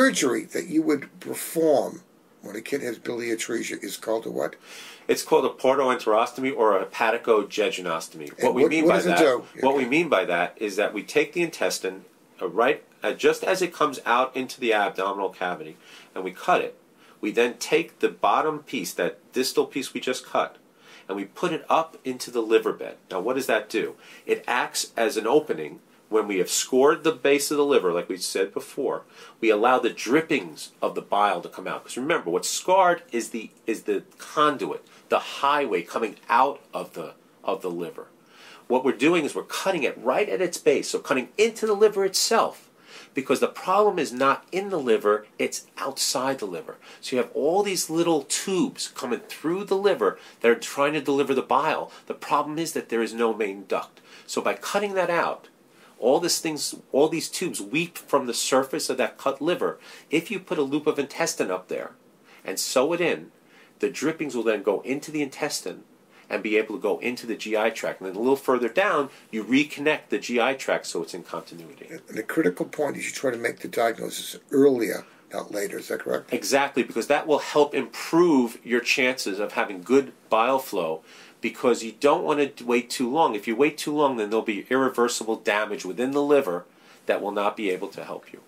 surgery that you would perform when a kid has biliary atresia is called a what? It's called a portoenterostomy or a hepaticojejunostomy. What And we what- mean what by that, do? what we mean by that is that we take the intestine uh, right uh, just as it comes out into the abdominal cavity, and we cut it. We then take the bottom piece, that distal piece we just cut, and we put it up into the liver bed. Now, what does that do? It acts as an opening when we have scored the base of the liver, like we said before. We allow the drippings of the bile to come out. Because remember, what's scarred is the is the conduit, the highway coming out of the of the liver. What we're doing is we're cutting it right at its base, so cutting into the liver itself. Because the problem is not in the liver, it's outside the liver. So you have all these little tubes coming through the liver that are trying to deliver the bile. The problem is that there is no main duct. So by cutting that out, all these things, all these tubes weep from the surface of that cut liver. If you put a loop of intestine up there and sew it in, the drippings will then go into the intestine and be able to go into the GI tract. And then a little further down, you reconnect the GI tract so it's in continuity. And the critical point is you try to make the diagnosis earlier, not later. Is that correct? Exactly, because that will help improve your chances of having good bile flow because you don't want to wait too long. If you wait too long, then there'll be irreversible damage within the liver that will not be able to help you.